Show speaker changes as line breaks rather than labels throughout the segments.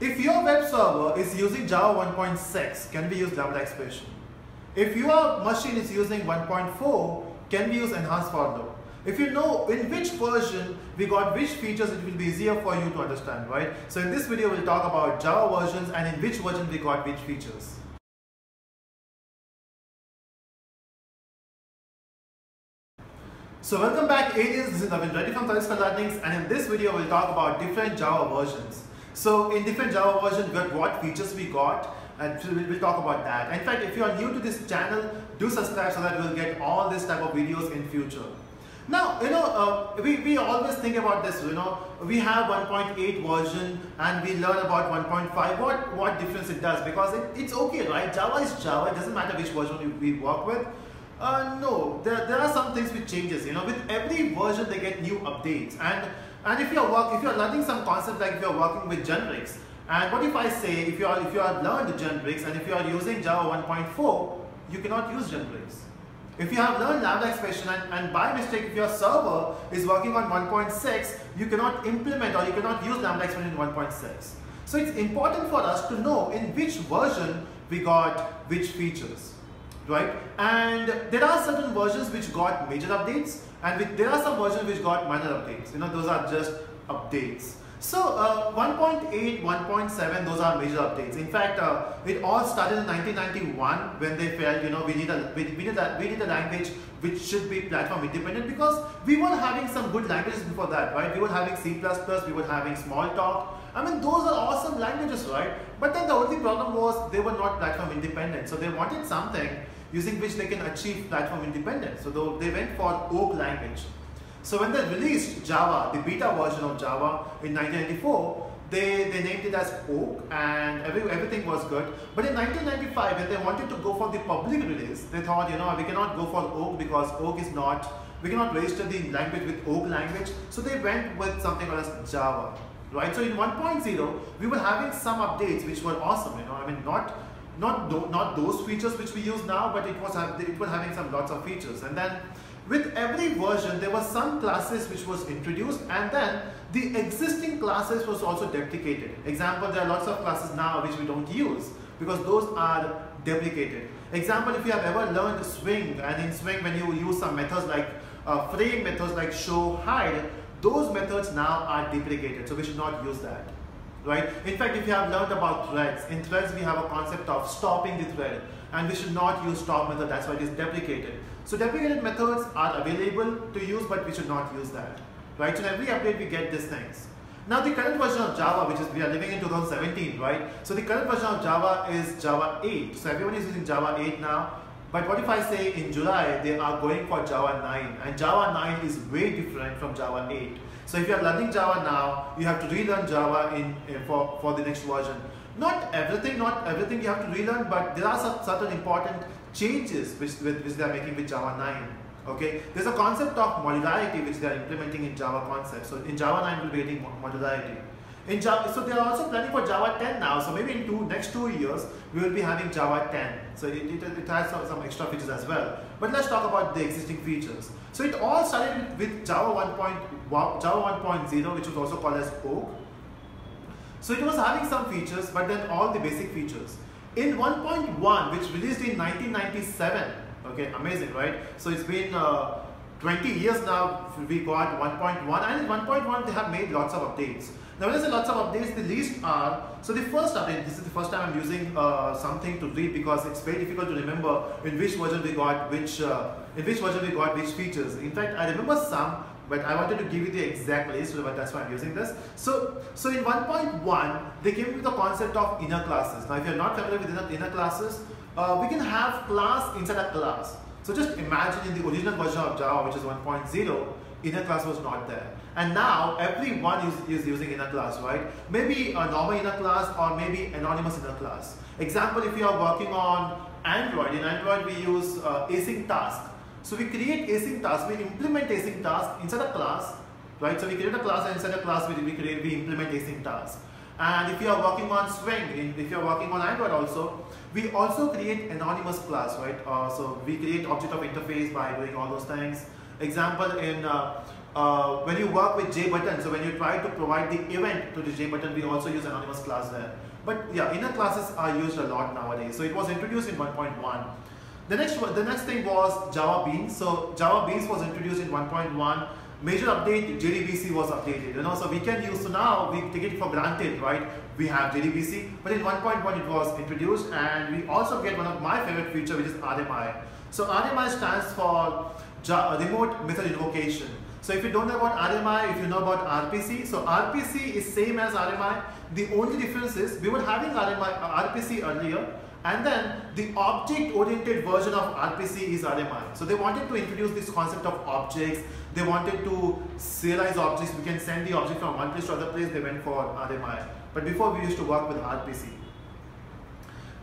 If your web server is using Java 1.6, can we use lambda expression? If your machine is using 1.4, can we use enhanced for loop? If you know in which version we got which features, it will be easier for you to understand, right? So in this video, we'll talk about Java versions and in which version we got which features. So welcome back aliens, this is Navin Reddy from Telusko Learnings and in this video we'll talk about different Java versions. So in different Java versions, what features we got and we'll talk about that. In fact, if you are new to this channel, do subscribe so that we'll get all this type of videos in future. Now, you know, uh, we, we always think about this, you know, we have 1.8 version and we learn about 1.5, what, what difference it does because it, it's okay, right? Java is Java, it doesn't matter which version we, we work with. Uh, no, there, there are some things which changes, you know, with every version they get new updates and and if you're work, if you're learning some concept like if you're working with generics, and what if I say if you are if you have learned generics and if you are using Java 1.4, you cannot use generics. If you have learned lambda expression and, and by mistake if your server is working on 1.6, you cannot implement or you cannot use lambda expression in 1.6. So it's important for us to know in which version we got which features right? And there are certain versions which got major updates and there are some versions which got minor updates. You know, those are just updates. So uh, 1.8, 1.7, those are major updates. In fact, uh, it all started in 1991 when they felt, you know, we need a we, we need a we need a language which should be platform independent because we were having some good languages before that, right? We were having C++, we were having Smalltalk. I mean, those are awesome languages, right? But then the only problem was they were not platform independent. So they wanted something using which they can achieve platform independence. So though they went for Oak language. So when they released Java, the beta version of Java in 1994, they, they named it as Oak and every, everything was good. But in 1995, when they wanted to go for the public release, they thought, you know, we cannot go for Oak because Oak is not, we cannot register the language with Oak language. So they went with something called as Java, right? So in 1.0, we were having some updates which were awesome, you know, I mean, not not not those features which we use now, but it was it was having some lots of features. And then with every version, there were some classes which was introduced, and then the existing classes was also deprecated. Example, there are lots of classes now which we don't use because those are deprecated. Example, if you have ever learned swing, and in swing when you use some methods like uh, frame methods like show, hide, those methods now are deprecated, so we should not use that right? In fact, if you have learned about threads, in threads we have a concept of stopping the thread and we should not use stop method, that's why it is deprecated. So deprecated methods are available to use but we should not use that, right? So in every update we get these things. Now the current version of Java, which is we are living in 2017, right? So the current version of Java is Java 8. So everyone is using Java 8 now. But what if I say in July they are going for Java 9 and Java 9 is way different from Java 8. So if you are learning Java now, you have to relearn Java in, eh, for, for the next version. Not everything, not everything you have to relearn, but there are some certain important changes which, which they are making with Java 9. Okay, there's a concept of modularity which they are implementing in Java concept. So in Java 9 we'll be getting modularity. In Java, so they are also planning for Java 10 now. So maybe in two next two years we will be having Java 10. So it, it, it has some, some, extra features as well. But let's talk about the existing features. So it all started with, Java 1. Java 1.0, which was also called as Oak. So it was having some features, but then all the basic features. In 1.1, which released in 1997, okay, amazing, right? So it's been uh, 20 years now we got 1.1 and in 1.1 they have made lots of updates. Now say lots of updates, the least are, so the first update, this is the first time I'm using uh, something to read because it's very difficult to remember in which version we got which, uh, in which version we got which features. In fact, I remember some, but I wanted to give you the exact list, but that's why I'm using this. So, so in 1.1, they came with the concept of inner classes. Now if you're not familiar with inner, inner classes, uh, we can have class inside a class. So just imagine in the original version of Java, which is 1.0, inner class was not there. And now everyone is, is using inner class, right? Maybe a normal inner class or maybe anonymous inner class. Example, if you are working on Android, in Android we use uh, async task. So we create async task, we implement async task inside a class, right? So we create a class and inside a class we, we create, we implement async task. And if you are working on Swing, if you are working on Android also, we also create anonymous class, right? Uh, so we create object of interface by doing all those things. Example in uh, uh, when you work with JButton, so when you try to provide the event to the JButton, we also use anonymous class there. But yeah, inner classes are used a lot nowadays. So it was introduced in 1.1. The next, the next thing was Java Beans. So Java Beans was introduced in 1.1. Major update, JDBC was updated. You know, so we can use, so now we take it for granted, right? We have JDBC, but in 1.1 it was introduced and we also get one of my favorite feature which is RMI. So RMI stands for Remote Method Invocation. So if you don't know about RMI, if you know about RPC, so RPC is same as RMI. The only difference is we were having RMI, uh, RPC earlier and then the object oriented version of RPC is RMI. So they wanted to introduce this concept of objects. They wanted to serialize objects. We can send the object from one place to other place. They went for RMI. But before we used to work with RPC.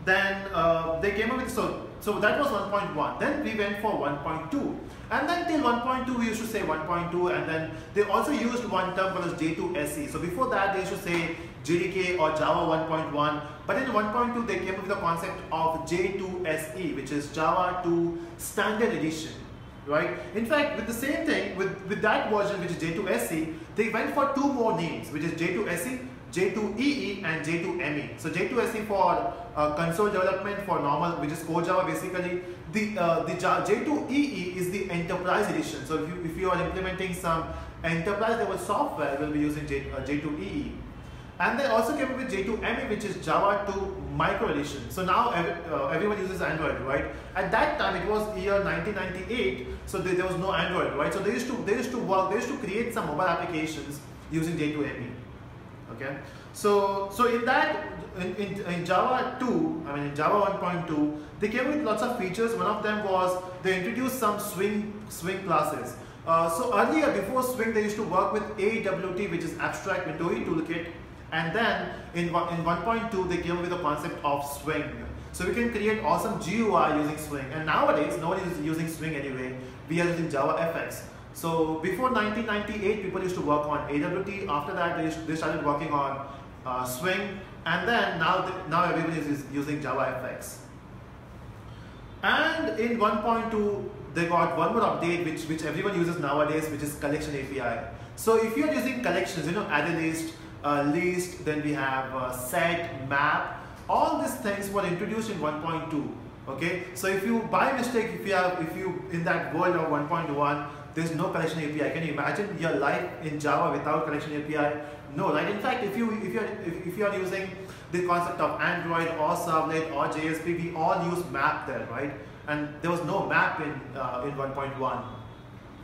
Then uh, they came up with, so, so that was 1.1. Then we went for 1.2. And then till 1.2 we used to say 1.2 and then they also used one term called as J2SE. So before that they used to say JDK or Java 1.1 but in 1.2 they came up with the concept of J2SE which is Java 2 Standard Edition right? In fact, with the same thing, with, with that version which is J2SE, they went for two more names which is J2SE J2EE and J2ME. So J2SE for uh, console development for normal, which is core Java basically. The, uh, the J2EE is the enterprise edition. So if you, if you are implementing some enterprise level software, we'll be using J, uh, J2EE. And they also came up with J2ME, which is Java 2 Micro Edition. So now uh, everyone uses Android, right? At that time, it was year 1998, so there was no Android, right? So they used to they used to work, they used to create some mobile applications using J2ME okay so so in that in, in, in java 2 i mean in java 1.2 they came with lots of features one of them was they introduced some swing swing classes uh, so earlier before swing they used to work with awt which is abstract window toolkit and then in, in 1.2 they came with the concept of swing so we can create awesome GUI using Swing. And nowadays, nobody is using Swing anyway. We are using JavaFX. So before 1998, people used to work on AWT. After that, they, they started working on uh, Swing. And then now, now everybody is using JavaFX. And in 1.2, they got one more update which, which everyone uses nowadays, which is collection API. So if you're using collections, you know, array list, uh, list, then we have uh, set, map, all these things were introduced in 1.2. Okay, so if you by mistake, if you have, if you in that world of 1.1, there's no collection API. Can you imagine your life in Java without collection API? No, right? In fact, if you if you're if, if you're using the concept of Android or Servlet or JSP, we all use map there, right? And there was no map in uh, in 1.1.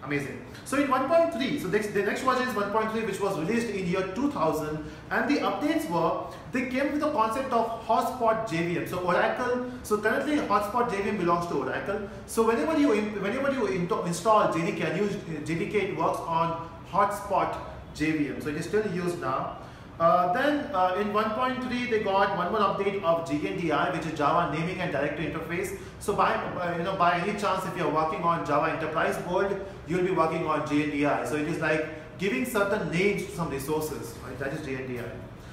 Amazing. So in 1.3, so the next version is 1.3 which was released in year 2000 and the updates were, they came with the concept of hotspot JVM. So Oracle, so currently hotspot JVM belongs to Oracle. So whenever you whenever you install JDK and use JDK, it works on hotspot JVM. So it is still used now. Uh, then uh, in 1.3 they got one more update of JNDI which is Java Naming and Directory Interface. So by uh, you know by any chance if you're working on Java Enterprise Board you'll be working on JNDI. So it is like giving certain names to some resources right that is JNDI.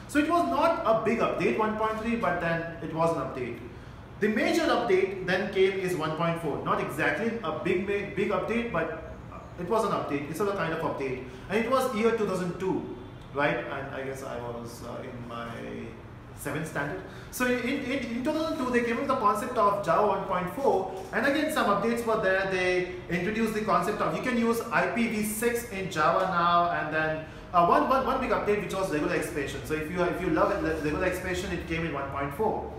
So it was not a big update 1.3 but then it was an update. The major update then came is 1.4 not exactly a big big update but it was an update it's a kind of update and it was year 2002 right? And I guess I was uh, in my seventh standard. So in, in, in 2002, they came up with the concept of Java 1.4, and again some updates were there. They introduced the concept of you can use IPv6 in Java now, and then uh, one, one, one big update which was regular expression. So if you if you love it, regular expression, it came in 1.4.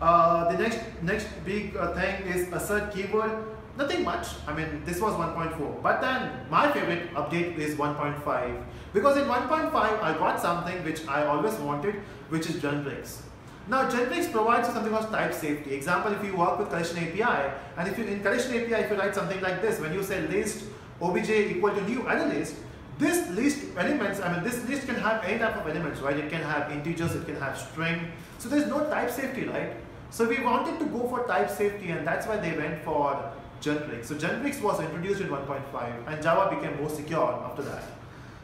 Uh, the next next big uh, thing is assert keyword. Nothing much. I mean, this was 1.4. But then my favorite update is 1.5. Because in 1.5, I got something which I always wanted, which is generics. Now, generics provides something called type safety. Example, if you work with collection API, and if you in collection API, if you write something like this, when you say list obj equal to new array list, this list elements, I mean, this list can have any type of elements, right? It can have integers, it can have string. So there's no type safety, right? So we wanted to go for type safety, and that's why they went for generics. So generics was introduced in 1.5 and Java became more secure after that.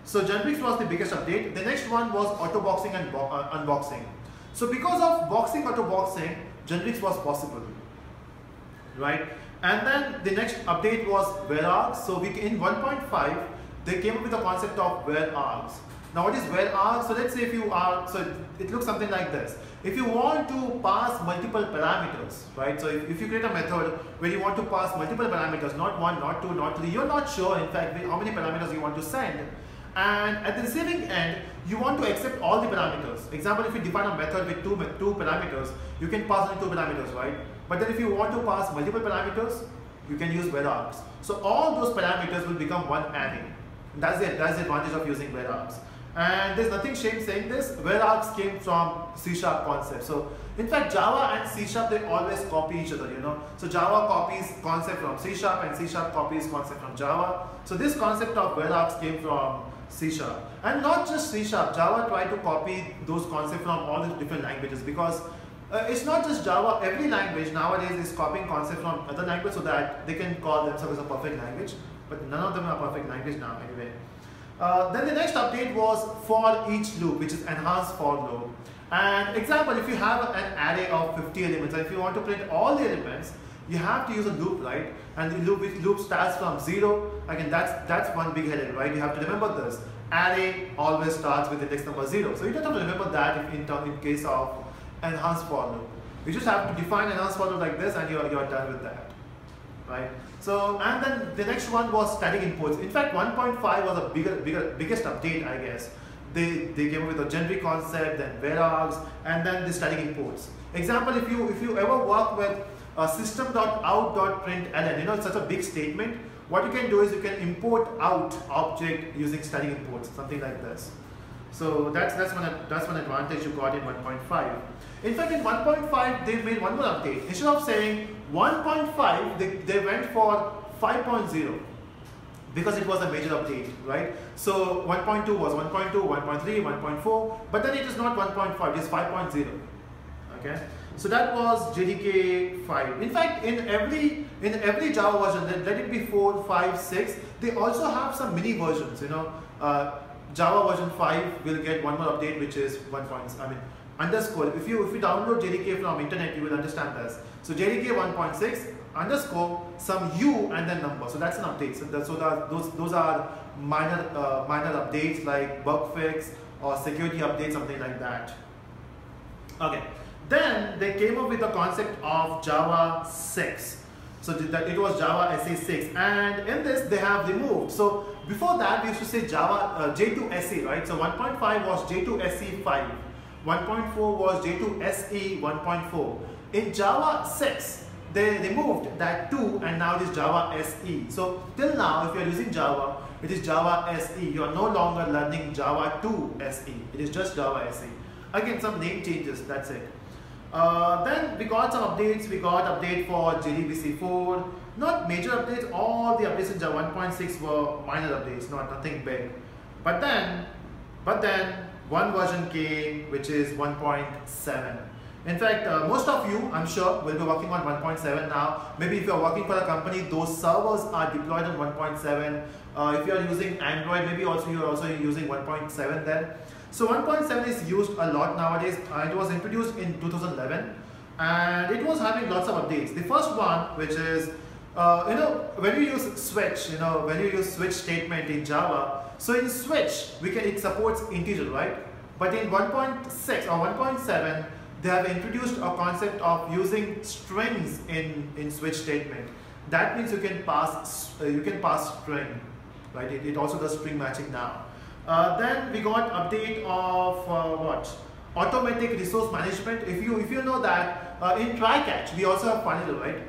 So generics was the biggest update. The next one was auto boxing and uh, unboxing. So because of boxing auto boxing, generics was possible, right? And then the next update was varargs. So we in 1.5 they came up with the concept of where. Now what is varargs? So let's say if you are, so it looks something like this. If you want to pass multiple parameters, right? So if, if you create a method where you want to pass multiple parameters, not one, not two, not three, you're not sure in fact how many parameters you want to send. And at the receiving end, you want to accept all the parameters. Example, if you define a method with two, two parameters, you can pass only two parameters, right? But then if you want to pass multiple parameters, you can use varargs. So all those parameters will become one array. That's the, that's the advantage of using varargs. And there's nothing shame saying this. Varargs came from C sharp concept. So in fact, Java and C sharp they always copy each other. You know, so Java copies concept from C sharp and C sharp copies concept from Java. So this concept of varargs came from C sharp, and not just C sharp. Java tried to copy those concepts from all the different languages because uh, it's not just Java. Every language nowadays is copying concepts from other languages so that they can call themselves a perfect language. But none of them are perfect language now anyway. Uh, then the next update was for each loop, which is enhanced for loop. And example, if you have an array of 50 elements, and if you want to print all the elements, you have to use a loop, right? And the loop, loop starts from zero. Again, that's that's one big headache, right? You have to remember this. Array always starts with index number zero. So you don't have to remember that if in, in case of enhanced for loop. You just have to define enhanced for loop like this, and you're you're done with that, right? So, and then the next one was static imports. In fact, 1.5 was a bigger, bigger, biggest update, I guess. They, they came up with a generic concept, then varargs, and then the static imports. Example, if you if you ever work with a system.out.println, you know, it's such a big statement. What you can do is you can import out object using static imports, something like this. So that's that's one that's one advantage you got in 1.5. In fact, in 1.5 they made one more update. Instead of saying 1.5, they, they went for 5.0 because it was a major update, right? So 1.2 was 1.2, 1.3, 1.4, but then it is not 1.5, it is 5.0. Okay, so that was JDK 5. In fact, in every in every Java version, let it be 4, 5, 6, they also have some mini versions. You know, uh, Java version 5 will get one more update, which is one point. I mean underscore. If you if you download JDK from internet, you will understand this. So JDK 1.6 underscore some U and then number. So that's an update. So, that, so that, those those are minor uh, minor updates like bug fix or security update, something like that. Okay. Then they came up with the concept of Java 6. So that it was Java SE 6 and in this they have removed. So before that we used to say Java uh, J2 SE, right? So 1.5 was J2 SE 5. 1.4 was J2 SE 1.4. In Java 6, they removed that 2 and now it is Java SE. So till now, if you are using Java, it is Java SE. You are no longer learning Java 2 SE. It is just Java SE. Again, some name changes, that's it. Uh, then we got some updates. We got update for JDBC 4. Not major updates. All the updates in Java 1.6 were minor updates, not nothing big. But then, but then one version came which is 1.7 in fact uh, most of you i'm sure will be working on 1.7 now. Maybe if you're working for a company those servers are deployed on 1.7 uh, if you're using android maybe also you're also using 1.7 there so 1.7 is used a lot nowadays. Uh, it was introduced in 2011 and it was having lots of updates. The first one which is uh, you know when you use switch you know when you use switch statement in java so in switch, we can it supports integer, right? But in 1.6 or 1.7, they have introduced a concept of using strings in, in switch statement. That means you can pass uh, you can pass string, right? It, it also does string matching now. Uh, then we got update of uh, what? Automatic resource management. If you if you know that uh, in try catch we also have finally, right?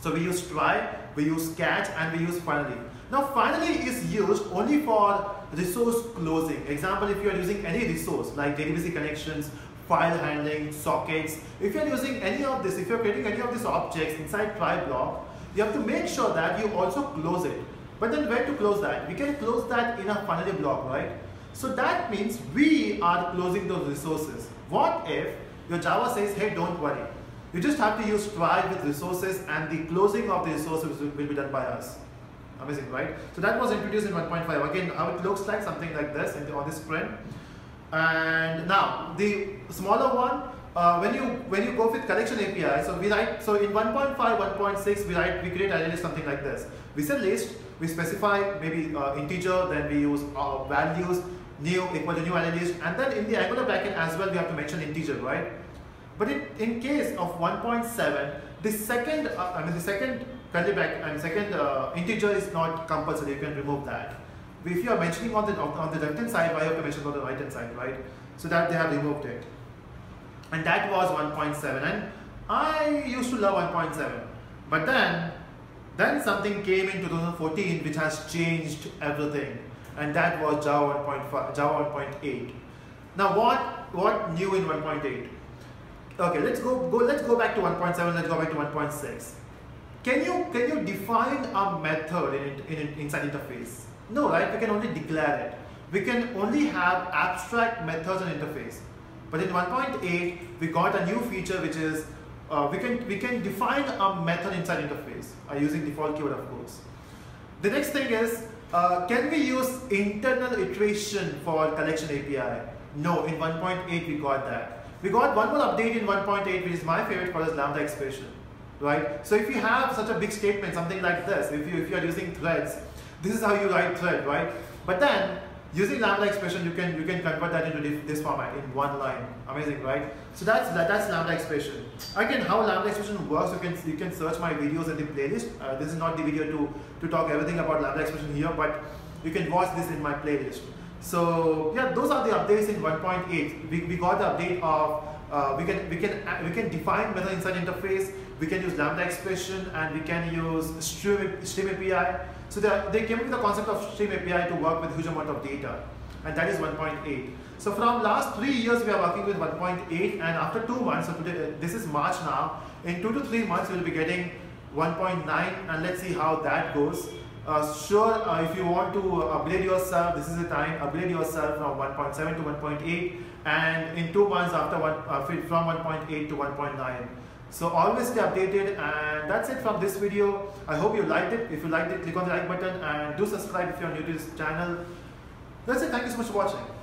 So we use try, we use catch, and we use finally. Now finally is used only for resource closing. Example, if you are using any resource like database connections, file handling, sockets, if you are using any of this, if you are creating any of these objects inside try block, you have to make sure that you also close it. But then where to close that? We can close that in a finally block, right? So that means we are closing those resources. What if your Java says, hey, don't worry. You just have to use try with resources and the closing of the resources will be done by us. Amazing, right? So that was introduced in 1.5. Again, how it looks like something like this the, on this screen. And now the smaller one, uh, when you when you go with collection API, so we write so in 1.5, 1.6, we write we create list something like this. We say list we specify maybe uh, integer, then we use uh, values, new equal to new array and then in the Angular bracket as well, we have to mention integer, right? But in, in case of 1.7, the second, uh, I mean the second curly bracket and second uh, integer is not compulsory. You can remove that. If you are mentioning on the on the left hand side, why you have to mention on the right hand side, right? So that they have removed it, and that was 1.7. And I used to love 1.7, but then then something came in 2014 which has changed everything, and that was Java 1.5, Java 1.8. Now what what new in 1.8? Okay, let's go, go let's go back to 1.7, let's go back to 1.6. Can you can you define a method in, in, in inside interface? No, right? We can only declare it. We can only have abstract methods and interface. But in 1.8, we got a new feature which is uh, we can we can define a method inside interface uh, using default keyword of course. The next thing is uh, can we use internal iteration for collection API? No, in 1.8 we got that. We got one more update in 1.8 which is my favorite called as lambda expression. Right? So if you have such a big statement, something like this, if you if you are using threads, this is how you write thread, right? But then using lambda expression, you can you can convert that into this format in one line. Amazing, right? So that's that, that's lambda expression. Again, how lambda expression works, you can you can search my videos in the playlist. Uh, this is not the video to to talk everything about lambda expression here, but you can watch this in my playlist. So yeah, those are the updates in 1.8. We, we got the update of uh, we can we can we can define method inside interface. We can use lambda expression and we can use stream stream API. So they, they came up with the concept of stream API to work with huge amount of data, and that is 1.8. So from last three years we are working with 1.8, and after two months, so today this is March now. In two to three months we will be getting 1.9, and let's see how that goes. Uh, sure, uh, if you want to upgrade yourself, this is the time, upgrade yourself from 1.7 to 1.8 and in two months after one, uh, from 1.8 to 1.9. So always stay updated and that's it from this video. I hope you liked it. If you liked it, click on the like button and do subscribe if you're new to this channel. That's it. Thank you so much for watching.